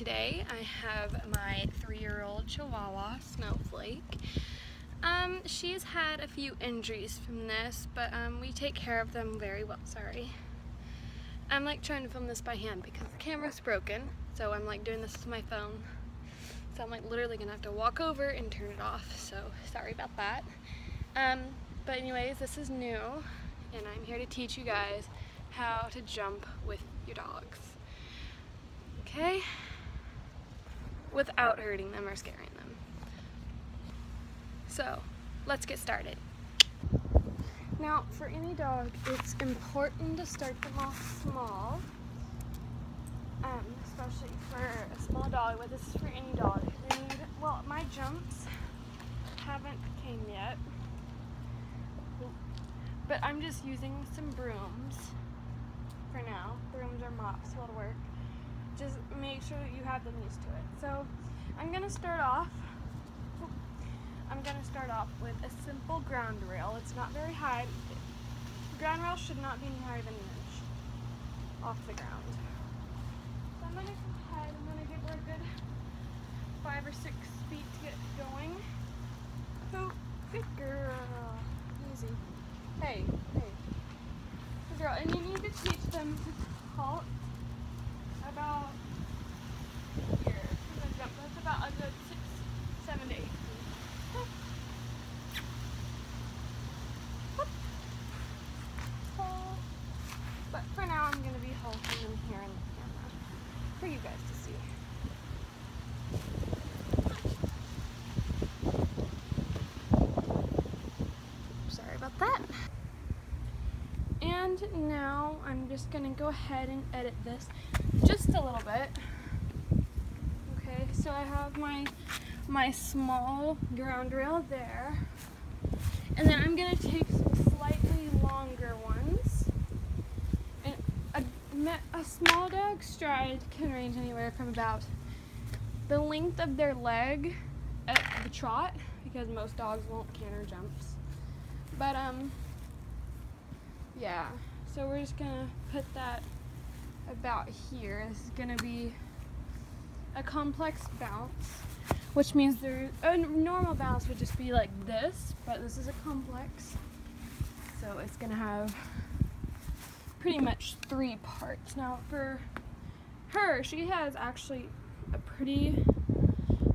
Today I have my three-year-old Chihuahua, Snowflake. Um, she's had a few injuries from this, but um, we take care of them very well, sorry. I'm like trying to film this by hand because the camera's broken, so I'm like doing this with my phone. So I'm like literally gonna have to walk over and turn it off, so sorry about that. Um, but anyways, this is new, and I'm here to teach you guys how to jump with your dogs. Okay? Without hurting them or scaring them. So, let's get started. Now, for any dog, it's important to start them off small. Um, especially for a small dog, but this is for any dog. Need, well, my jumps haven't came yet. But I'm just using some brooms for now. Brooms or mops will work. Just make sure that you have them used to it. So I'm gonna start off I'm gonna start off with a simple ground rail. It's not very high. Ground rail should not be any higher than an inch off the ground. So I'm gonna come ahead, I'm gonna give her a good five or six feet to get going. So, good girl. Easy. Hey, hey. Good girl. And you need to teach them to halt about here. That's about good six. But for now, I'm going to be holding them here in the camera for you guys to see. Sorry about that. And now I'm just to go ahead and edit this just a little bit. Okay, so I have my my small ground rail there. And then I'm to take some slightly longer ones. And a, a small dog stride can range anywhere from about the length of their leg at the trot, because most dogs won't canter jumps. But, um, yeah. So we're just to put that about here. This is to be a complex bounce which means there a normal bounce would just be like this, but this is a complex. So it's gonna have pretty much three parts. Now for her, she has actually a pretty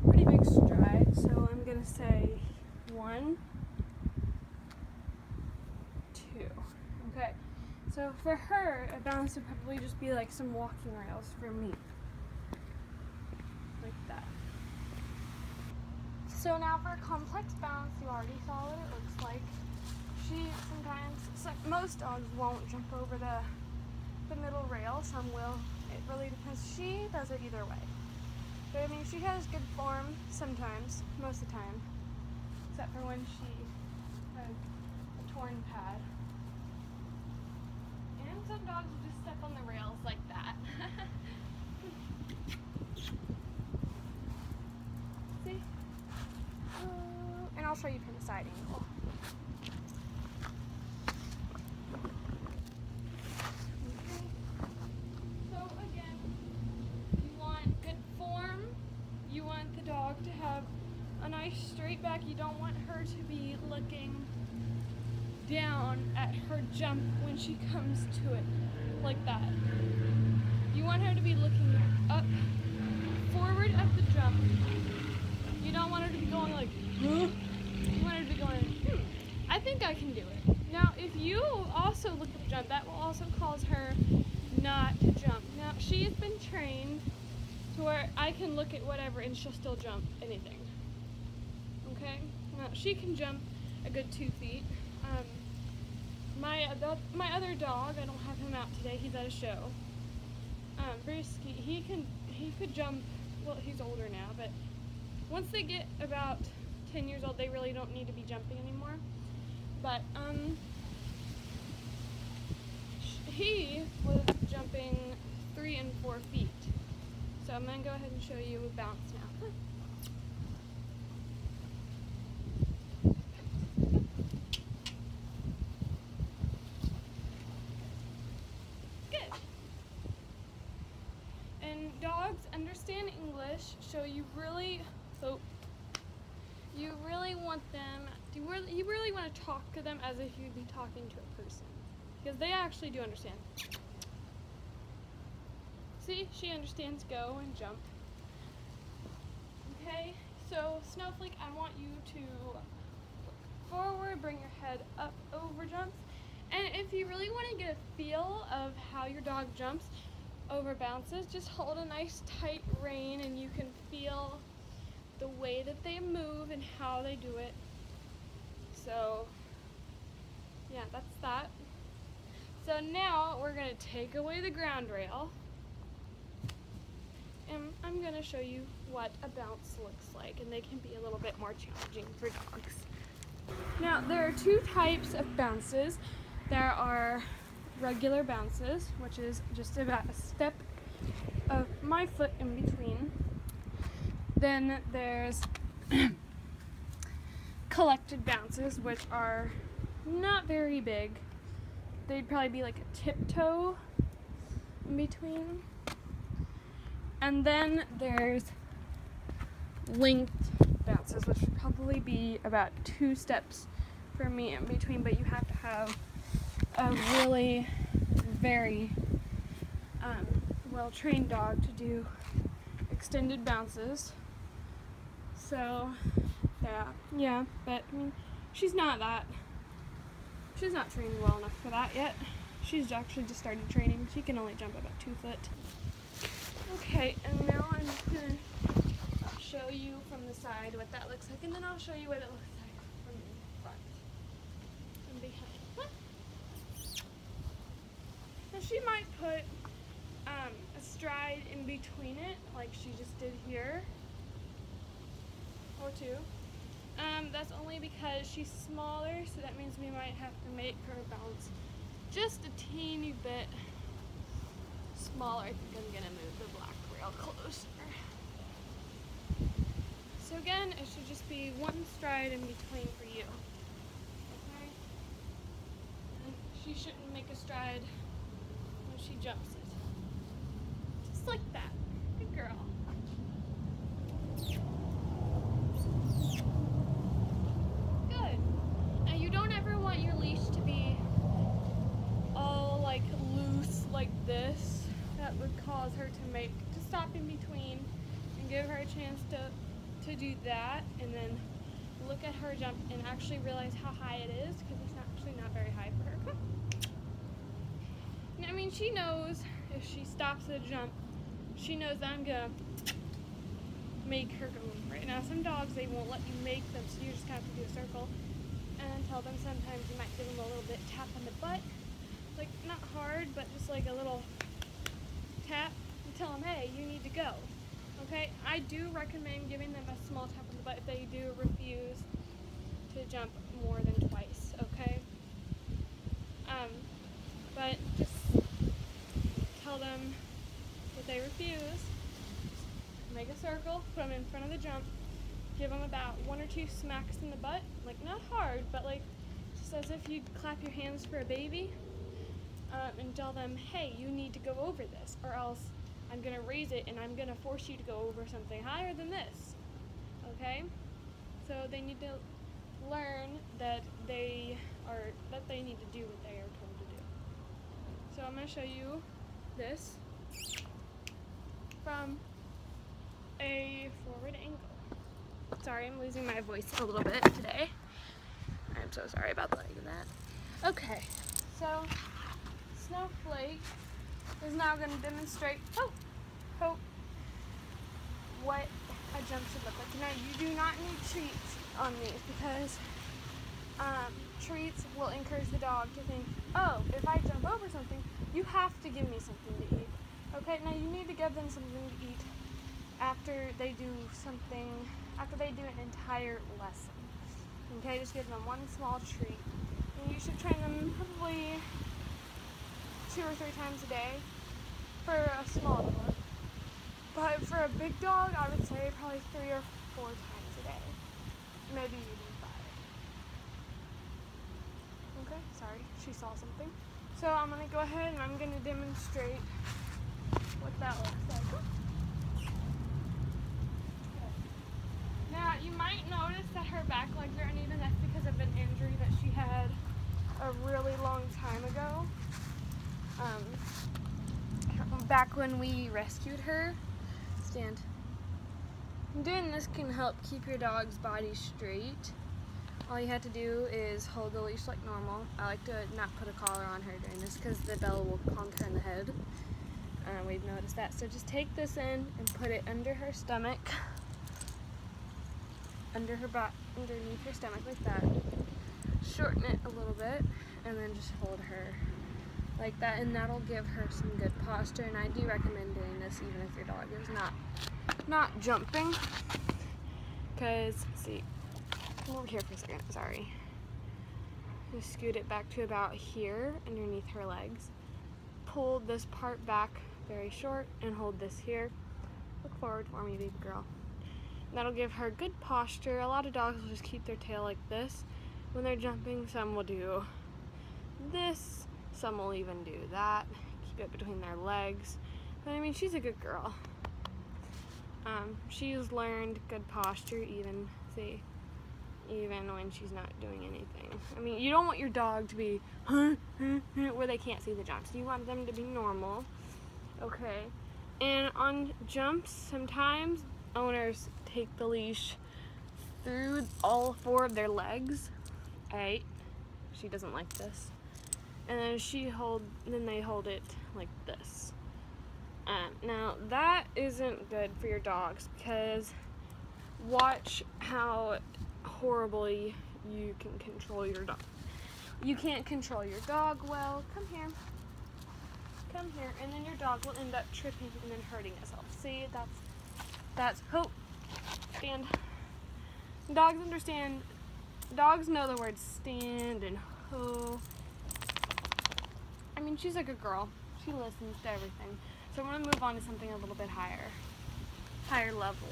pretty big stride, so I'm gonna say one, two. Okay. So for her, a bounce would probably just be like some walking rails for me. Like that. So now for a complex bounce, you already saw what it looks like. She sometimes, so most dogs won't jump over the, the middle rail, some will. It really depends. She does it either way. But I mean, she has good form sometimes, most of the time. Except for when she has a torn pad. And dogs will just step on the rails like that. Uh, I'll show you from the side angle. So again, you want good form. You want the dog to have a nice straight back. You don't want her to be looking down at her jump when she comes to it, like that. You want her to be looking up, forward at the jump. You don't want her to be going like, huh? you want her to be going, hmm, I think I can do it. Now, if you also look at the jump, that will also cause her not to jump. Now, she has been trained to where I can look at whatever and she'll still jump anything. Okay? Now, she can jump a good two feet. Um, my, my other dog, I don't have him out today, he's at a show. Um, Brewski, he can, he could jump, well, he's older now, but once they get about 10 years old, they really don't need to be jumping anymore. But, um, he was jumping three and four feet. So I'm going to go ahead and show you a bounce now. Good. And dogs English, so you really, oh, you really want them, you really, you really want to talk to them as if you'd be talking to a person. Because they actually do understand. See, she understands go and jump. Okay, so Snowflake, I want you to look forward, bring your head up over jumps. And if you really want to get a feel of how your dog jumps over bounces, just hold a nice tight rein and you can feel the way that they move and how they do it. So, yeah, that's that. So now we're going to take away the ground rail and I'm going to show you what a bounce looks like and they can be a little bit more challenging for dogs. Now there are two types of bounces. There are regular bounces, which is just about a step of my foot in between. Then there's collected bounces, which are not very big. They'd probably be like a tiptoe in between. And then there's linked bounces, which would probably be about two steps for me in between, but you have to have a really very um, well trained dog to do extended bounces. So, yeah, yeah, but I mean, she's not that. She's not trained well enough for that yet. She's actually just started training. She can only jump about two foot. Okay, and now I'm gonna show you from the side what that looks like, and then I'll show you what it looks like from the front and behind. Now she might put um, a stride in between it, like she just did here, or two. Um, that's only because she's smaller, so that means we might have to make her bounce just a teeny bit smaller. I think I'm gonna move the black rail closer. So again, it should just be one stride in between for you. Okay? And she shouldn't make a stride she jumps it. Just like that. Good girl. Good. Now you don't ever want your leash to be all like loose like this. That would cause her to make, to stop in between and give her a chance to, to do that and then look at her jump and actually realize how high it is because it's actually not very high for her. I mean, she knows if she stops the jump, she knows I'm gonna make her go right now. Some dogs they won't let you make them, so you just have to do a circle and tell them. Sometimes you might give them a little bit tap on the butt, like not hard, but just like a little tap and tell them, hey, you need to go. Okay, I do recommend giving them a small tap on the butt if they do refuse to jump more than twice. Okay, um, but just them if they refuse, make a circle, put them in front of the jump, give them about one or two smacks in the butt, like not hard, but like just as if you'd clap your hands for a baby, um, and tell them, hey, you need to go over this, or else I'm gonna raise it and I'm gonna force you to go over something higher than this. Okay? So they need to learn that they are that they need to do what they are told to do. So I'm gonna show you this from a forward angle. Sorry, I'm losing my voice a little bit today. I'm so sorry about that. Okay, so Snowflake is now going to demonstrate oh, oh, what a jump should look like. Now, you do not need treats on these because um, treats will encourage the dog to think, oh, if I jump over something, you have to give me something to eat. Okay, now you need to give them something to eat after they do something, after they do an entire lesson. Okay, just give them one small treat. And you should train them probably two or three times a day for a small dog. But for a big dog, I would say probably three or four times a day. Maybe even five. Okay, sorry, she saw something. So I'm gonna go ahead and I'm gonna demonstrate what that looks like. Now you might notice that her back legs are uneven. That's because of an injury that she had a really long time ago. Um, back when we rescued her. Stand. Doing this can help keep your dog's body straight. All you have to do is hold the leash like normal. I like to not put a collar on her during this because the bell will conk her in the head. Uh, we've noticed that. So just take this in and put it under her stomach, under her butt, underneath her stomach like that. Shorten it a little bit and then just hold her like that and that'll give her some good posture and I do recommend doing this even if your dog is not not jumping because see come over here for a second sorry. Scoot it back to about here underneath her legs. Pull this part back very short and hold this here. Look forward for me baby girl. That'll give her good posture. A lot of dogs will just keep their tail like this. When they're jumping some will do this some will even do that. Keep it between their legs. But I mean she's a good girl. Um, she's learned good posture even, see, even when she's not doing anything. I mean, you don't want your dog to be where they can't see the jumps. You want them to be normal, okay? And on jumps, sometimes owners take the leash through all four of their legs, right? She doesn't like this. And then she hold, then they hold it like this. Um, now that isn't good for your dogs because watch how horribly you can control your dog. You can't control your dog well. Come here. Come here. And then your dog will end up tripping and then hurting itself. See, that's, that's, hope. Stand. Dogs understand, dogs know the words stand and ho. I mean, she's a good girl. She listens to everything. So I'm to move on to something a little bit higher, higher level.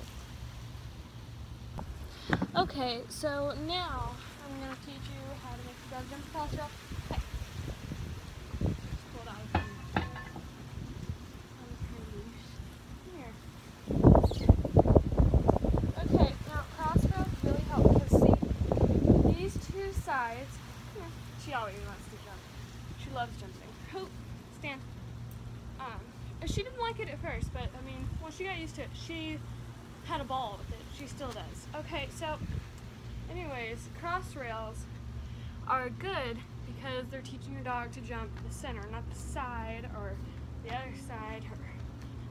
Okay, so now I'm going to teach you how to make the dog jump across. Okay. Now cross rail really help because see, these two sides, she always wants to jump. She loves jumping. Hope, stand. Um, she didn't like it at first, but I mean, once she got used to it, she had a ball with it. She still does. Okay, so anyways, cross rails are good because they're teaching your dog to jump the center, not the side or the other side or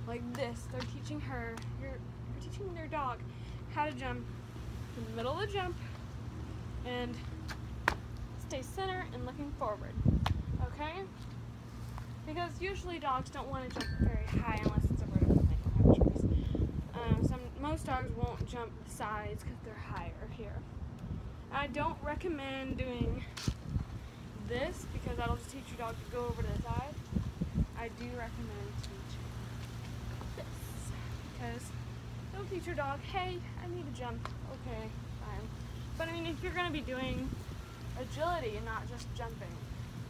like this. They're teaching her, you're, you're teaching their dog how to jump in the middle of the jump and stay center and looking forward. Okay? Because usually dogs don't want to jump very high unless it's a vertical thing. They don't have a choice. Um, some, most dogs won't jump the sides because they're higher here. I don't recommend doing this because that'll just teach your dog to go over to the side. I do recommend teaching this because it'll teach your dog, hey, I need to jump. Okay, fine. But I mean, if you're going to be doing agility and not just jumping,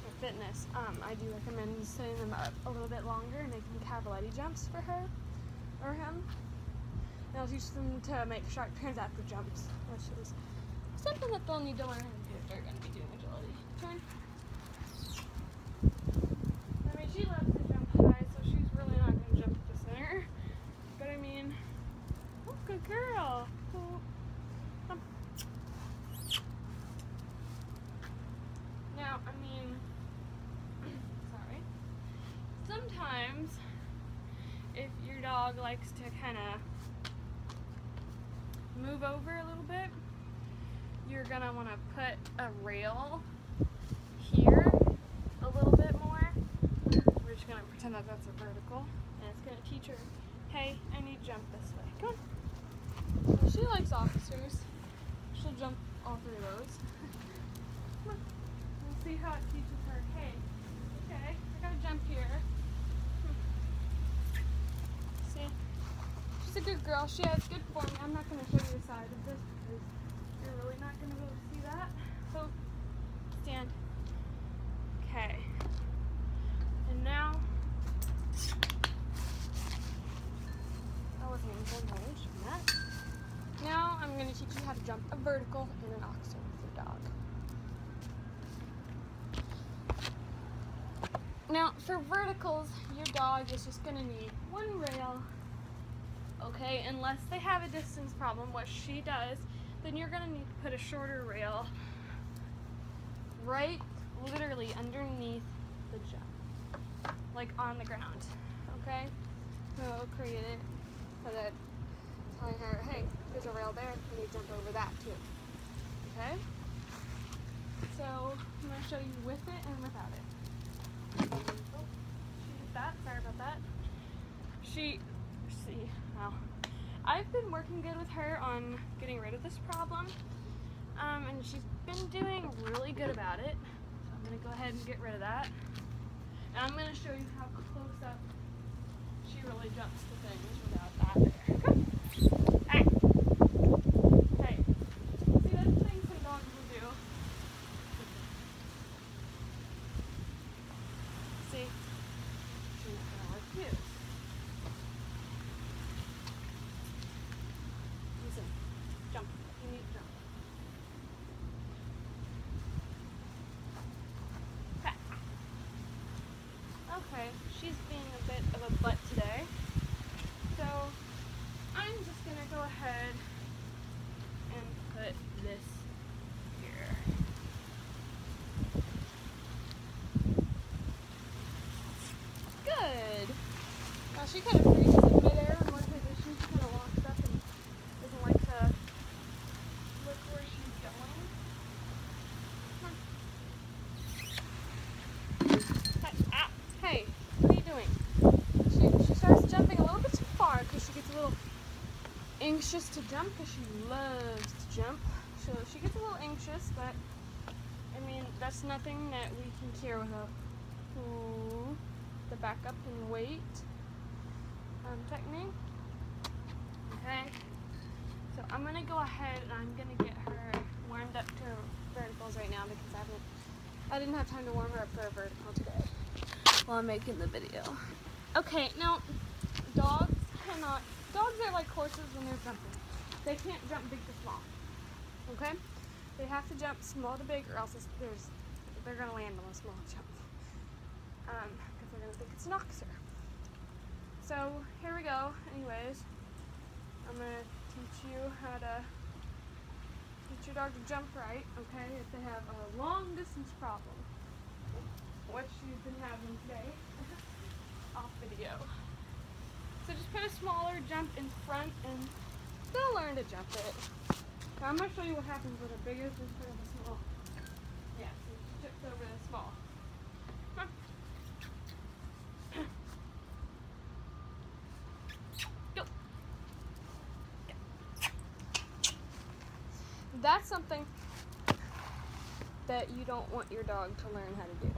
for fitness, um, I do recommend setting them up a little bit longer and making cavaletti jumps for her or him. And I'll teach them to make sharp turns after jumps, which is something that they'll need to learn if they're going to be doing agility. Turn. I mean, she loves to jump high, so she's really not going to jump at the center. But I mean, oh, good girl. Cool. Um. Now, I mean, sometimes if your dog likes to kind of move over a little bit, you're going to want to put a rail here a little bit more. We're just going to pretend that that's a vertical and it's going to teach her, hey, I need to jump this way. Come on. Well, she likes officers. She'll jump all three of those. Come on. We'll see how it teaches her, hey, okay, I gotta jump here. See? She's a good girl. She has good form. I'm not going to show you the side of this because you're really not going to be able to see that. Stand. Okay. And now, I wasn't even to that. Now I'm going to teach you how to jump a vertical and an oxer with your dog. Now for verticals, your dog is just going to need one rail, okay? Unless they have a distance problem, what she does, then you're going to need to put a shorter rail right literally underneath the jump, like on the ground, okay? So create it so that telling her, hey, there's a rail there, and you jump over that too. Okay? So I'm to show you with it and without it. Oh, she did that. Sorry about that. She, see, well, I've been working good with her on getting rid of this problem. Um, and she's been doing really good about it. So I'm going to go ahead and get rid of that. And I'm going to show you how close up she really jumps to things without that there. Okay? Okay, she's being a bit of a butt today. So I'm just gonna go ahead and put this here. Good. Now she kind of freezes in midair in one position. She kind of walks up and doesn't like to look where she's going. Hey, what are you doing? She, she starts jumping a little bit too far because she gets a little anxious to jump because she loves to jump. So she gets a little anxious, but I mean, that's nothing that we can cure with a ooh, the back up and wait um, technique. Okay, so I'm gonna go ahead and I'm gonna get her warmed up to verticals right now because I haven't, I didn't have time to warm her up for a vertical today while I'm making the video. Okay, now dogs cannot, dogs are like horses when they're jumping. They can't jump big to small, okay? They have to jump small to big or else there's, they're gonna land on a small jump. Um, because they're gonna think it's an oxer. So here we go, anyways. I'm gonna teach you how to teach your dog to jump right, okay, if they have a long distance problem what she's been having today off video. So just put a smaller jump in front and they'll learn to jump it. Now I'm going to show you what happens with a bigger instead of a small. Yeah, so she tips over the small. Go. That's something that you don't want your dog to learn how to do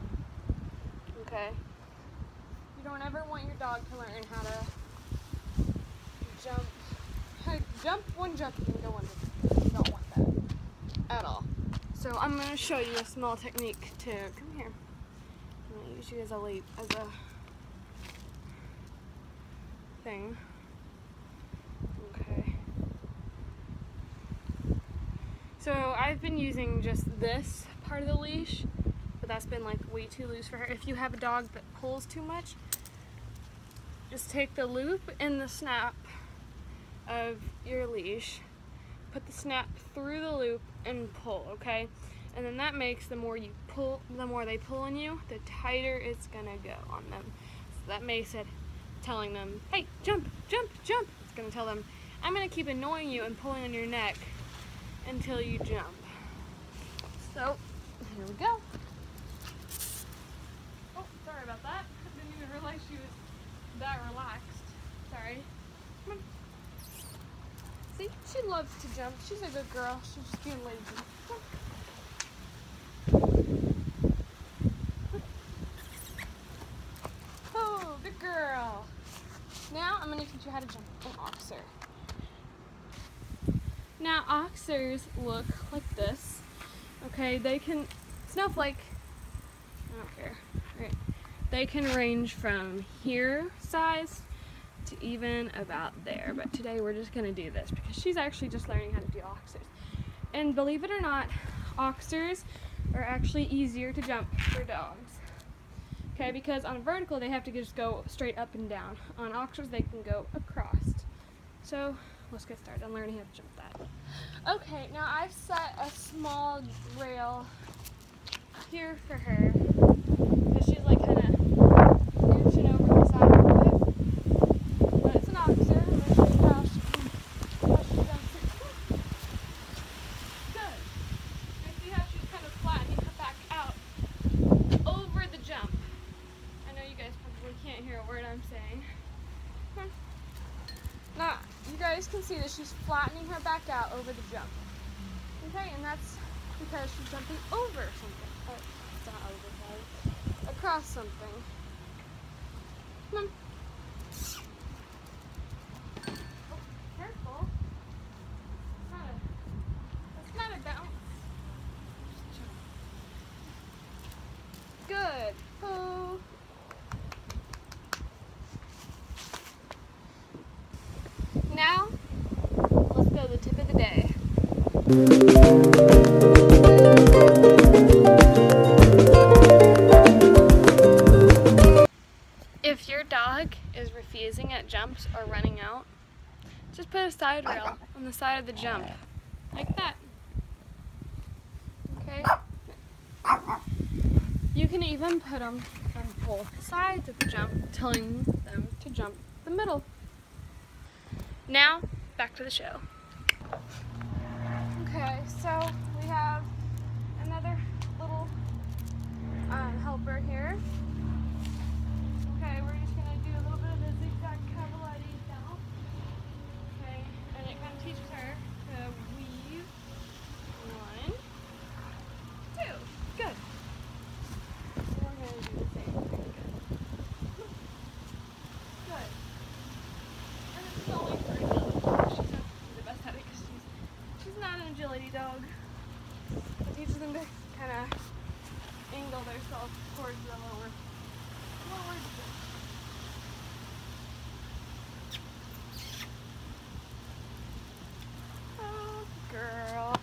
okay? You don't ever want your dog to learn how to jump, jump one jump and go under. You don't want that at all. So I'm going to show you a small technique to, come here, I'm to use you as a leap, as a thing. Okay. So I've been using just this part of the leash but that's been like way too loose for her. If you have a dog that pulls too much, just take the loop and the snap of your leash, put the snap through the loop and pull, okay? And then that makes the more you pull, the more they pull on you, the tighter it's gonna go on them. So that makes it telling them, hey, jump, jump, jump. It's gonna tell them, I'm gonna keep annoying you and pulling on your neck until you jump. So, here we go. Oh, sorry about that. I didn't even realize she was that relaxed. Sorry. She loves to jump. She's a good girl. She's just being lazy. Oh, good girl. Now I'm going to teach you how to jump an oxer. Now, oxers look like this. Okay, they can, snowflake, I don't care. Right. They can range from here size to even about there. But today we're just gonna do this because she's actually just learning how to do oxers. And believe it or not, oxers are actually easier to jump for dogs. Okay, because on a vertical they have to just go straight up and down. On oxers they can go across. So let's get started on learning how to jump that. Okay, now I've set a small rail here for her because she's like kind of inching over the side a little bit. But it's an oxer. I'm going to show you how she, how she jumps it. Good. I see how she's kind of flattening her back out over the jump. I know you guys probably can't hear a word I'm saying. Hmm. Now, you guys can see that she's flattening her back out over the jump. Okay, and that's because she's jumping over something. Oh, it's not over, sorry. Across something. Come on. Oh, careful. It's not a, that's not a bounce. Good. Oh. Now, let's go to the tip of the day. If your dog is refusing at jumps or running out, just put a side rail on the side of the jump. Like that. Okay? You can even put them on both sides of the jump, telling them to jump the middle. Now, back to the show. Okay, so we have another little um, helper here. Okay, we're just gonna do a little bit of a zigzag cavaletti now. Okay, and it kind of teaches her to weave. One, two, good. We're gonna do the same thing. Good. Good. And this is only for agility. She's not the best at it because she's she's not an agility dog. It teaches them to kind of angle themselves towards the lower, lower distance. Oh, girl.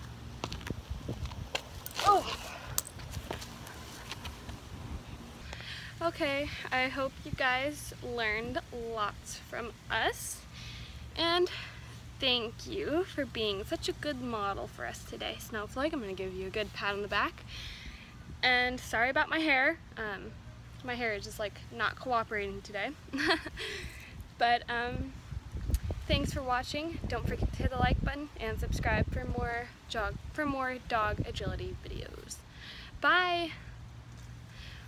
Oh. Okay, I hope you guys learned lots from us. And thank you for being such a good model for us today, Snowflake. I'm going to give you a good pat on the back. And sorry about my hair. Um, my hair is just like not cooperating today. but um, thanks for watching. Don't forget to hit the like button and subscribe for more jog for more dog agility videos. Bye.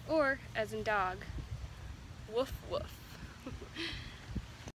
Or as in dog, woof woof.